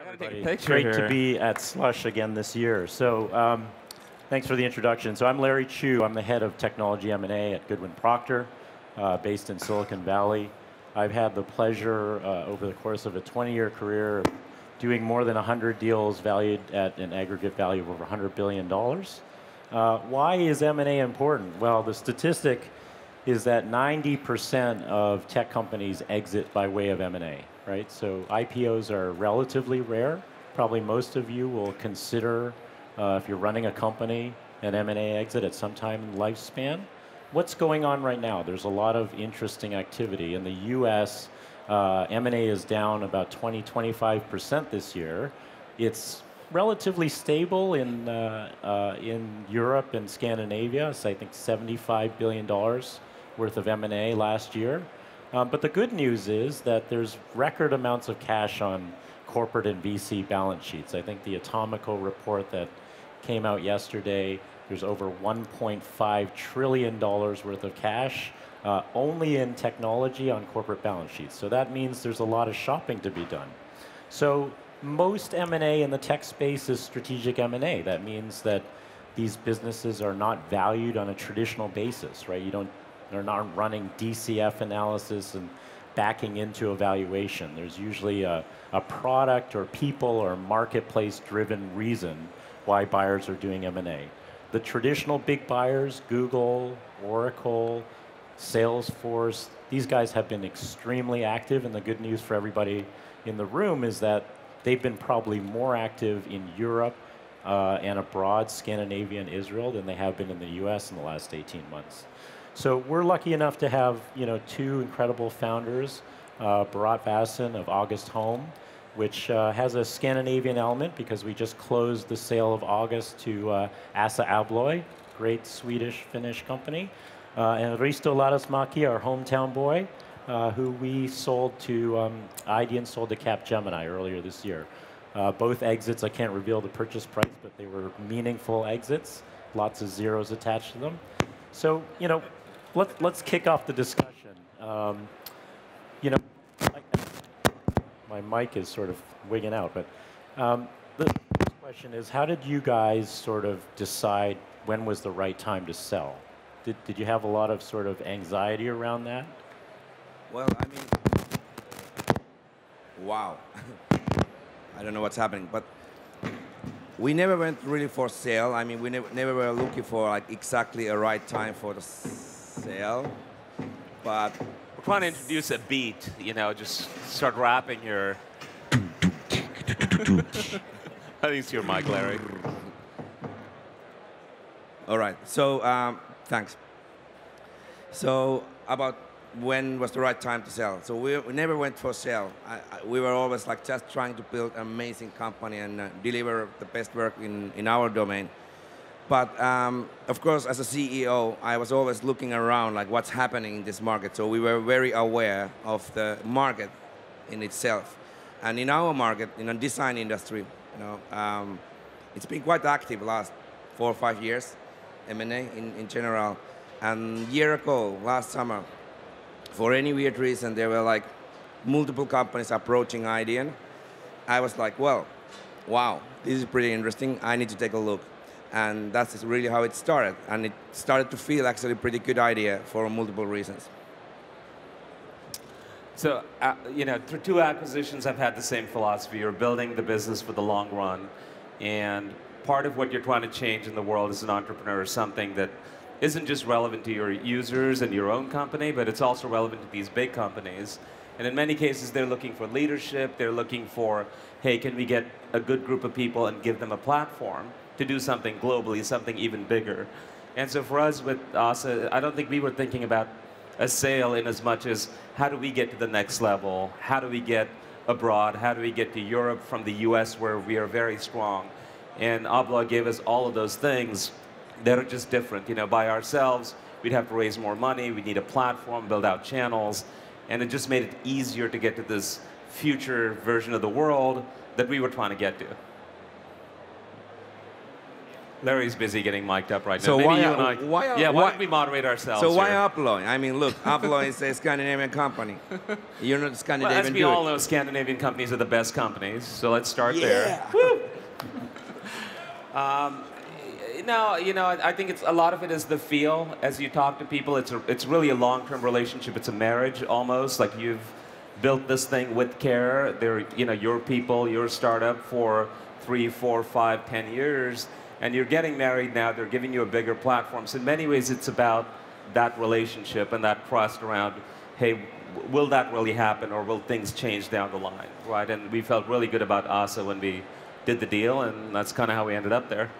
I gotta take a picture Great here. to be at Slush again this year. So, um, thanks for the introduction. So, I'm Larry Chu. I'm the head of technology M&A at Goodwin Procter, uh, based in Silicon Valley. I've had the pleasure uh, over the course of a 20-year career of doing more than 100 deals valued at an aggregate value of over 100 billion dollars. Uh, why is M&A important? Well, the statistic is that 90% of tech companies exit by way of M&A, right? So IPOs are relatively rare. Probably most of you will consider, uh, if you're running a company, an M&A exit at some time in lifespan. What's going on right now? There's a lot of interesting activity. In the US, uh, M&A is down about 20, 25% this year. It's relatively stable in, uh, uh, in Europe and Scandinavia. So I think $75 billion worth of M&A last year. Um, but the good news is that there's record amounts of cash on corporate and VC balance sheets. I think the Atomico report that came out yesterday, there's over $1.5 trillion worth of cash uh, only in technology on corporate balance sheets. So that means there's a lot of shopping to be done. So most M&A in the tech space is strategic M&A. That means that these businesses are not valued on a traditional basis, right? You don't they're not running DCF analysis and backing into evaluation. There's usually a, a product or people or marketplace driven reason why buyers are doing M&A. The traditional big buyers, Google, Oracle, Salesforce, these guys have been extremely active and the good news for everybody in the room is that they've been probably more active in Europe uh, and abroad, Scandinavia and Israel, than they have been in the US in the last 18 months. So we're lucky enough to have you know two incredible founders, uh, Bharat of August Home, which uh, has a Scandinavian element because we just closed the sale of August to uh, Assa Abloy, great Swedish Finnish company, uh, and Risto Lähdesmäki, our hometown boy, uh, who we sold to um, Idean sold to Capgemini earlier this year. Uh, both exits, I can't reveal the purchase price, but they were meaningful exits, lots of zeros attached to them. So, you know, let, let's kick off the discussion. Um, you know, my mic is sort of wigging out, but um, the question is, how did you guys sort of decide when was the right time to sell? Did, did you have a lot of sort of anxiety around that? Well, I mean, wow. I don't know what's happening, but we never went really for sale. I mean, we never, never were looking for like exactly a right time for the sale, but we're trying to introduce a beat. You know, just start rapping here. I think it's your mic, Larry. All right. So um, thanks. So about when was the right time to sell? So we, we never went for sale. I, I, we were always like just trying to build an amazing company and uh, deliver the best work in, in our domain. But um, of course, as a CEO, I was always looking around, like what's happening in this market. So we were very aware of the market in itself. And in our market, in the design industry, you know, um, it's been quite active last four or five years, M&A in, in general. And year ago, last summer, for any weird reason, there were like multiple companies approaching Idean. I was like, well, wow, this is pretty interesting. I need to take a look and that's really how it started. And it started to feel actually a pretty good idea for multiple reasons. So, uh, you know, through two acquisitions, I've had the same philosophy. You're building the business for the long run, and part of what you're trying to change in the world as an entrepreneur is something that isn't just relevant to your users and your own company, but it's also relevant to these big companies. And in many cases, they're looking for leadership. They're looking for, hey, can we get a good group of people and give them a platform? To do something globally, something even bigger. And so for us with Assa, I don't think we were thinking about a sale in as much as how do we get to the next level? How do we get abroad? How do we get to Europe from the US where we are very strong? And Abloy gave us all of those things that are just different. You know, by ourselves, we'd have to raise more money, we need a platform, build out channels, and it just made it easier to get to this future version of the world that we were trying to get to. Larry's busy getting mic'd up right So now. Maybe why you and I. why yeah, why, why- don't we moderate ourselves? So why here? I mean, look, Abloy is a Scandinavian company. You're not Well, Scandinavian. as we dude. all know, Scandinavian companies are the best companies. So let's start Yeah. there. Um, no, you know, I I think it's a lot of it is the feel. As you talk to people, it's a, it's really a long-term relationship. It's a marriage almost. Like you've built this thing with care. They're, you know, your people, your startup for three, four, five, ten years, and you're getting married now. They're giving you a bigger platform. So in many ways, it's about that relationship and that trust around. Hey, will that really happen, or will things change down the line, right? And we felt really good about Assa when we did the deal, and that's kind of how we ended up there.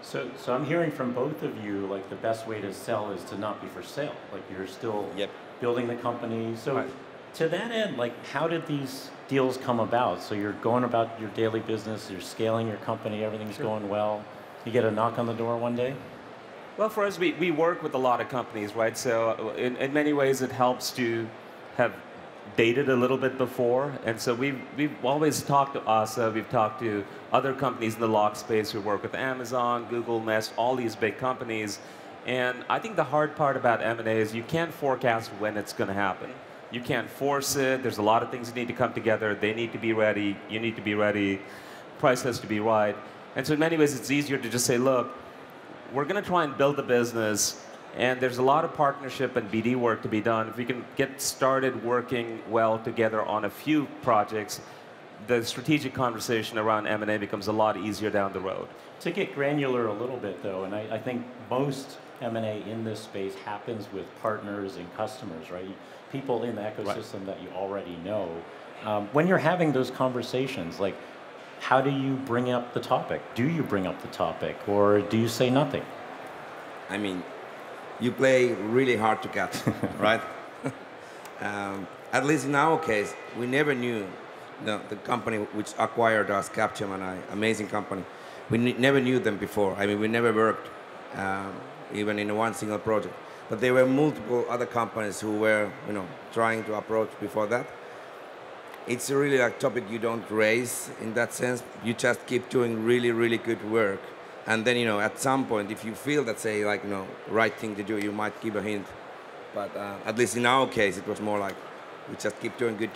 So, so I'm hearing from both of you, like the best way to sell is to not be for sale. Like you're still Yep. building the company. So, Right. to that end, like how did these deals come about? So you're going about your daily business, you're scaling your company, everything's going well. You get a knock on the door one day. Well, for us, we, we work with a lot of companies, right? So, in, in many ways, it helps to have dated a little bit before. And so, we've, we've always talked to Assa, we've talked to other companies in the lock space. We work with Amazon, Google, Nest, all these big companies. And I think the hard part about M&A is you can't forecast when it's going to happen. You can't force it. There's a lot of things that need to come together. They need to be ready. You need to be ready. Price has to be right. And so, in many ways, it's easier to just say, look, we're going to try and build the business, and there's a lot of partnership and BD work to be done. If we can get started working well together on a few projects, the strategic conversation around M&A becomes a lot easier down the road. To get granular a little bit though, and I, I think most M&A in this space happens with partners and customers, right? People in the ecosystem that you already know. Um, when you're having those conversations, like how do you bring up the topic? Do you bring up the topic or do you say nothing? I mean, you play really hard to catch, right? um, at least in our case, we never knew the, the company which acquired us, Capgemini, amazing company. We ne- never knew them before. I mean, we never worked um, even in one single project. But there were multiple other companies who were, you know, trying to approach before that. It's really like topic you don't raise in that sense. You just keep doing really, really good work. And then, you know, at some point, if you feel that, say, like, you know, right thing to do, you might give a hint. But uh, at least in our case, it was more like we just keep doing good.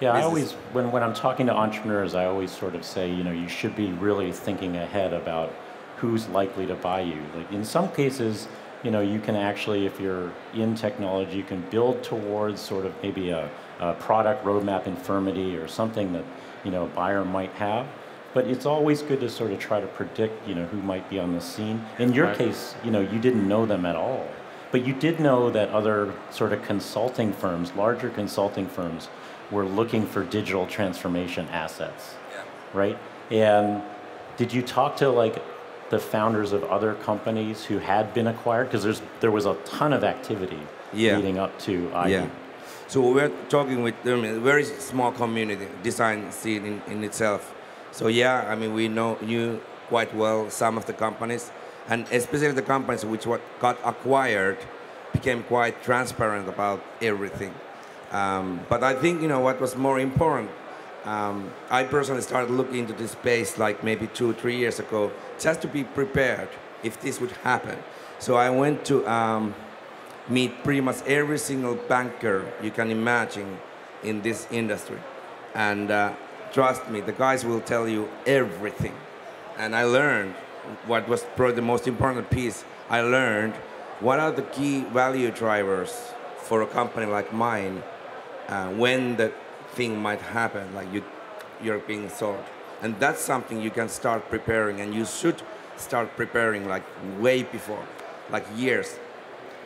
Yeah, I always, when, when I'm talking to entrepreneurs, I always sort of say, you know, you should be really thinking ahead about who's likely to buy you. Like in some cases, you know, you can actually, if you're in technology, you can build towards sort of maybe a, a product roadmap infirmity or something that, you know, a buyer might have. But it's always good to sort of try to predict, you know, who might be on the scene. In your Right. case, you know, you didn't know them at all. But you did know that other sort of consulting firms, larger consulting firms, were looking for digital transformation assets, yeah. right? And did you talk to like the founders of other companies who had been acquired? Because there's there was a ton of activity Yeah. leading up to IE. Yeah. So we're talking with them, a very small community, design scene in, in itself. So yeah, I mean, we know knew quite well some of the companies, and especially the companies which what got acquired became quite transparent about everything. Um, but I think you know what was more important. Um, I personally started looking into this space like maybe two, three years ago, just to be prepared if this would happen. So I went to um, meet pretty much every single banker you can imagine in this industry. And uh, trust me, the guys will tell you everything. And I learned what was probably the most important piece. I learned what are the key value drivers for a company like mine uh, when the thing might happen, like you, you're being sold. And that's something you can start preparing, and you should start preparing like way before, like years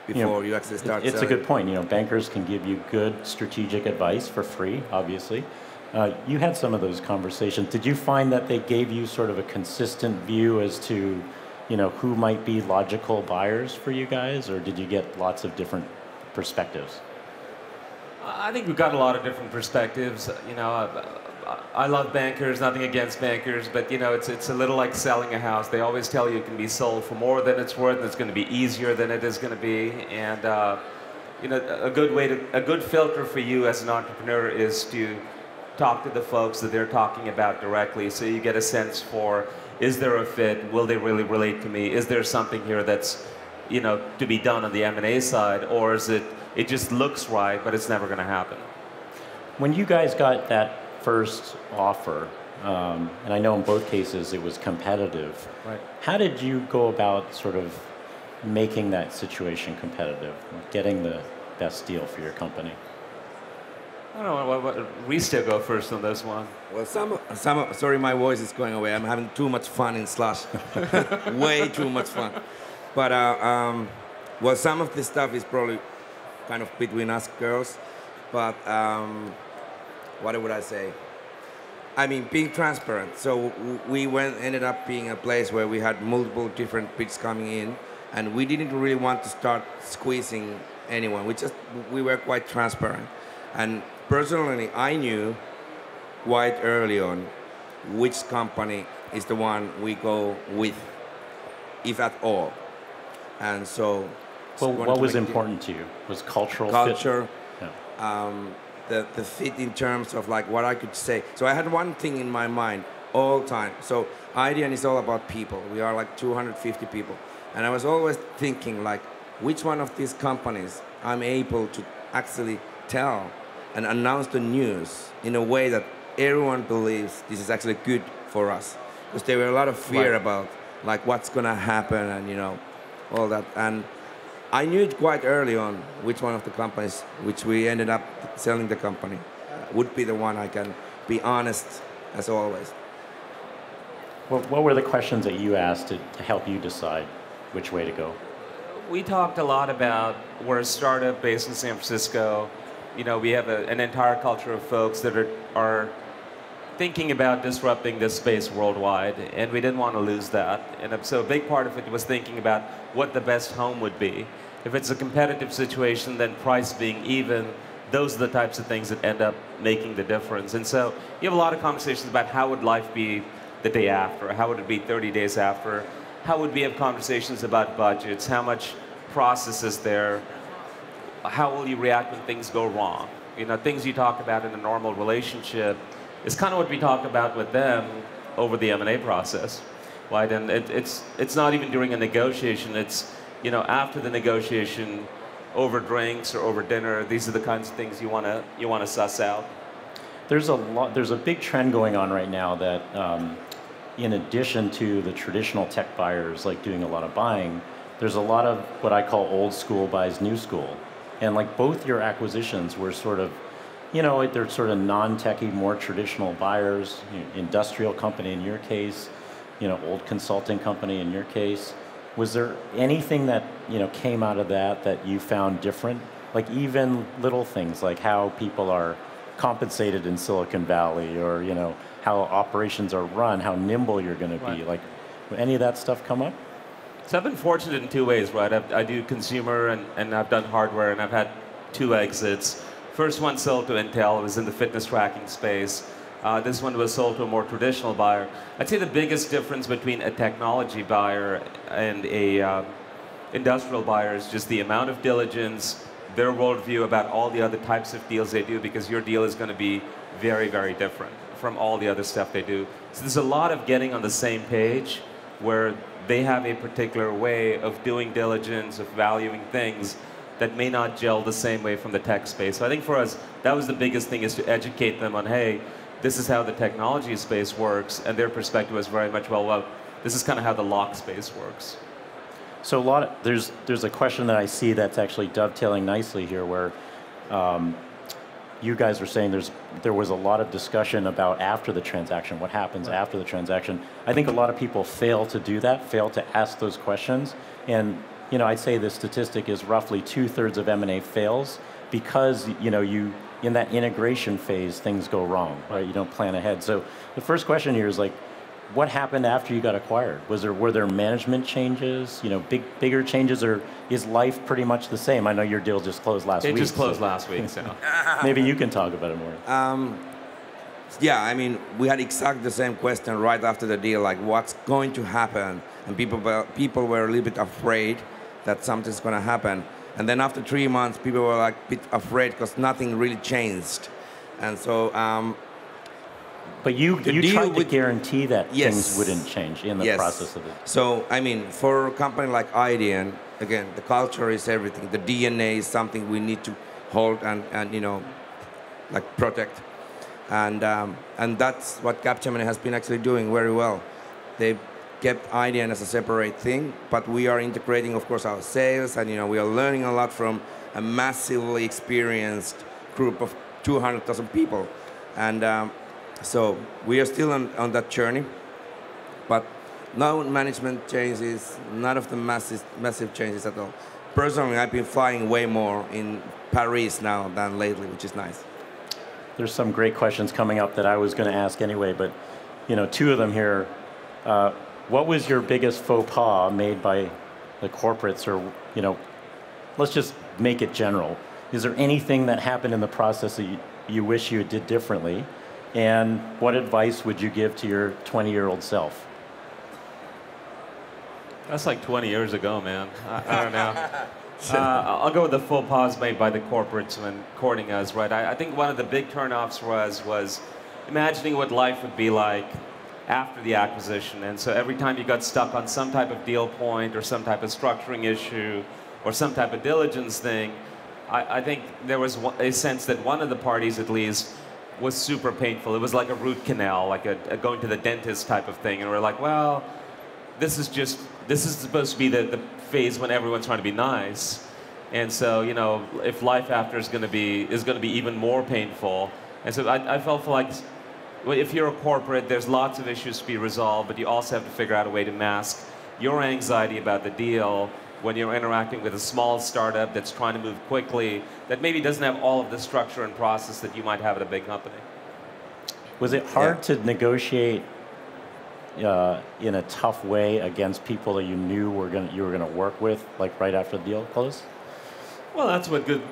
before you, actually start. It's a good point. You know, bankers can give you good strategic advice for free, obviously. Uh, you had some of those conversations. Did you find that they gave you sort of a consistent view as to, you know, who might be logical buyers for you guys, or did you get lots of different perspectives? I think we've got a lot of different perspectives. You know, I, love bankers, nothing against bankers, but you know, it's, it's a little like selling a house. They always tell you it can be sold for more than it's worth, and it's going to be easier than it is going to be. And uh, you know, a good way to, a good filter for you as an entrepreneur is to talk to the folks that they're talking about directly, so you get a sense for is there a fit? Will they really relate to me? Is there something here that's, you know, to be done on the M&A side, or is it it just looks right, but it's never going to happen? When you guys got that first offer, um, and I know in both cases it was competitive. Right. How did you go about sort of making that situation competitive, getting the best deal for your company? I don't know. What, what, Risto go first on this one. Well, some, some, sorry, my voice is going away. I'm having too much fun in Slush. Way too much fun. But, uh, um, well, some of this stuff is probably kind of between us girls. But, um, what would I say? I mean, being transparent. So we went, ended up being a place where we had multiple different bids coming in, and we didn't really want to start squeezing anyone. We just, we were quite transparent. And personally, I knew quite early on which company is the one we go with, if at all. And so. Well, what was important to you? Was cultural culture, fit? Yeah. Um, the, the fit in terms of like what I could say. So I had one thing in my mind all time. So Idean is all about people. We are like 250 people. And I was always thinking like, which one of these companies I'm able to actually tell and announce the news in a way that everyone believes this is actually good for us. Because there were a lot of fear right. about like what's gonna happen and you know all that. And I knew it quite early on which one of the companies, which we ended up selling the company, uh, would be the one I can be honest as always. What, what were the questions that you asked to, to help you decide which way to go? We talked a lot about we're a startup based in San Francisco you know, we have a, an entire culture of folks that are, are thinking about disrupting this space worldwide, and we didn't want to lose that. And so a big part of it was thinking about what the best home would be. If it's a competitive situation, then price being even, those are the types of things that end up making the difference. And so you have a lot of conversations about how would life be the day after, how would it be 30 days after, how would we have conversations about budgets, how much process is there, how will you react when things go wrong? You know, things you talk about in a normal relationship is kind of what we talk about with them over the M&A process, right? And it, it's, it's not even during a negotiation, it's, you know, after the negotiation, over drinks or over dinner, these are the kinds of things you want to you want to suss out. There's a lot. There's a big trend going on right now that, um, in addition to the traditional tech buyers like doing a lot of buying, there's a lot of what I call old school buys new school. And like both your acquisitions were sort of, you know, they're sort of non-techy, more traditional buyers, you know, industrial company in your case, you know, old consulting company in your case. Was there anything that, you know, came out of that that you found different? Like even little things like how people are compensated in Silicon Valley or, you know, how operations are run, how nimble you're going to be. Like any of that stuff come up? So I've been fortunate in two ways, right? I've, i do consumer and, and I've done hardware, and I've had two exits. First one sold to Intel, it was in the fitness tracking space. Uh, this one was sold to a more traditional buyer. I'd say the biggest difference between a technology buyer and a uh, industrial buyer is just the amount of diligence, their worldview about all the other types of deals they do, because your deal is going to be very, very different from all the other stuff they do. So there's a lot of getting on the same page where they have a particular way of doing diligence, of valuing things that may not gel the same way from the tech space. So I think for us, that was the biggest thing is to educate them on, hey, this is how the technology space works, and their perspective was very much, well, well, this is kind of how the lock space works. So a lot of, there's there's a question that I see that's actually dovetailing nicely here, where um, you guys were saying there's there was a lot of discussion about after the transaction, what happens right. after the transaction. I think a lot of people fail to do that, fail to ask those questions, and you know I'd say the statistic is roughly two thirds of M&A fails because you know you in that integration phase things go wrong, right? You don't plan ahead. So the first question here is like, what happened after you got acquired? Was there were there management changes? You know, big bigger changes, or is life pretty much the same? I know your deal just closed last it week. It just closed so. last week, so maybe you can talk about it more. Um, yeah, I mean, we had exactly the same question right after the deal, like what's going to happen, and people people were a little bit afraid that something's going to happen, and then after three months, people were like a bit afraid because nothing really changed, and so um, But you, you tried to with- guarantee that Yes. things wouldn't change in the yes. process of it. So, I mean, for a company like Idean, again, the culture is everything. The DNA is something we need to hold and, and you know, like protect. And, um, and that's what Capgemini has been actually doing very well. They've kept Idean as a separate thing, but we are integrating, of course, our sales, and you know, we are learning a lot from a massively experienced group of 200,000 people. And um, so we are still on, on that journey, but no management changes, none of the massive, massive changes at all. Personally, I've been flying way more in Paris now than lately, which is nice. There's some great questions coming up that I was going to ask anyway, but you know, two of them here. Uh, what was your biggest faux pas made by the corporates, or you know, let's just make it general. Is there anything that happened in the process that you, you wish you did differently? And what advice would you give to your 20-year-old self? That's like 20 years ago, man. I, I don't know. Uh, I'll go with the faux pas made by the corporates when courting us, right? I, I think one of the big turnoffs for us was imagining what life would be like after the acquisition. And so every time you got stuck on some type of deal point or some type of structuring issue or some type of diligence thing, I, I think there was a sense that one of the parties, at least, was super painful. It was like a root canal, like a, a going to the dentist type of thing. And we're like, well, this is just this is supposed to be the, the phase when everyone's trying to be nice and so you know if life after is going to be is going to be even more painful and so I, I felt like if you're a corporate there's lots of issues to be resolved but you also have to figure out a way to mask your anxiety about the deal when you're interacting with a small startup that's trying to move quickly that maybe doesn't have all of the structure and process that you might have at a big company Was it hard to negotiate uh, in a tough way against people that you knew were going you were going to work with, like right after the deal closed? Well, that's what good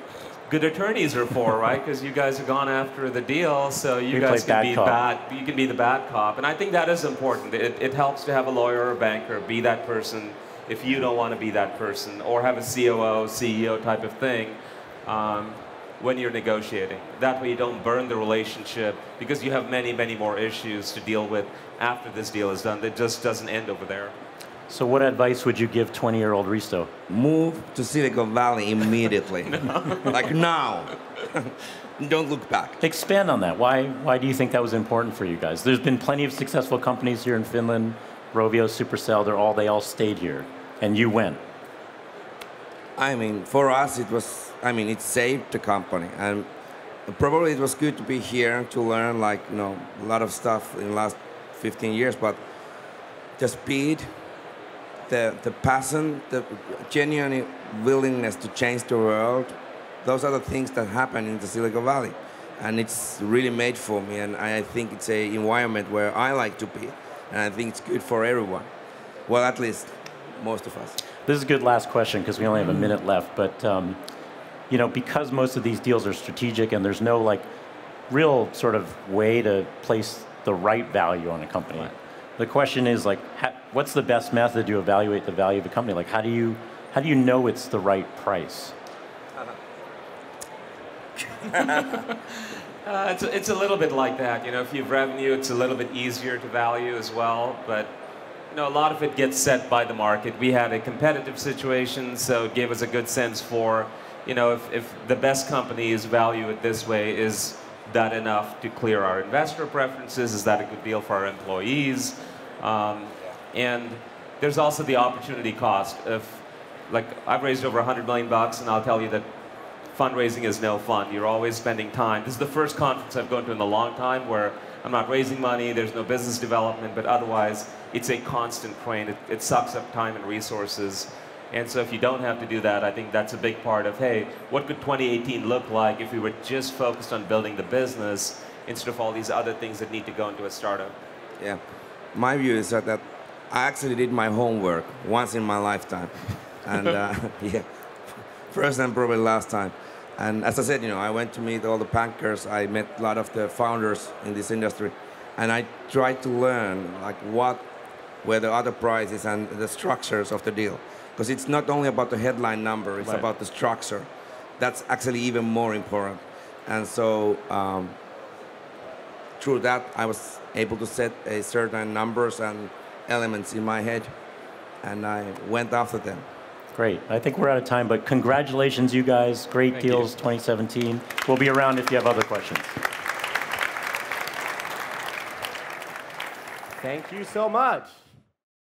good attorneys are for, right? Because you guys have gone after the deal, so you We guys can be cop. bad. You can be the bad cop, and I think that is important. It, it helps to have a lawyer or a banker be that person if you don't want to be that person, or have a COO, CEO type of thing. Um, when you're negotiating. That way you don't burn the relationship because you have many, many more issues to deal with after this deal is done. That just doesn't end over there. So, what advice would you give 20-year-old Risto? Move to Silicon Valley immediately. like now. Don't look back. Expand on that. Why, why do you think that was important for you guys? There's been plenty of successful companies here in Finland. Rovio, Supercell, they're all they all stayed here, and you went. I mean, for us, it was, I mean, it saved the company. And probably it was good to be here to learn, like, you know, a lot of stuff in the last 15 years. But the speed, the, the passion, the genuine willingness to change the world, those are the things that happen in the Silicon Valley. And it's really made for me. And I think it's a environment where I like to be. And I think it's good for everyone. Well, at least most of us. This is a good last question because we only have a minute left. But um, you know, because most of these deals are strategic and there's no like real sort of way to place the right value on a company. The question is like, what's the best method to evaluate the value of a company? Like, how do you how do you know it's the right price? Uh, it's, it's a little bit like that. You know, if you have revenue, it's a little bit easier to value as well. But you know, a lot of it gets set by the market. We had a competitive situation, so it gave us a good sense for, you know, if, if the best companies value it this way, is that enough to clear our investor preferences? Is that a good deal for our employees? Um, and there's also the opportunity cost. If, like, I've raised over 100 million bucks, and I'll tell you that fundraising is no fun. You're always spending time. This is the first conference I've gone to in a long time where I'm not raising money, there's no business development, but otherwise it's a constant drain. It, it sucks up time and resources. And so if you don't have to do that, I think that's a big part of, hey, what could 2018 look like if we were just focused on building the business instead of all these other things that need to go into a startup? Yeah. My view is that, that I actually did my homework once in my lifetime. And uh, yeah, first and probably last time. And as I said, you know, I went to meet all the bankers. I met a lot of the founders in this industry. And I tried to learn like what were the other prices and the structures of the deal. Because it's not only about the headline number, it's Right. about the structure. That's actually even more important. And so um, through that, I was able to set a certain numbers and elements in my head, and I went after them. Great. I think we're out of time, but congratulations, you guys. Great Thank you. deals 2017. We'll be around if you have other questions. Thank you so much.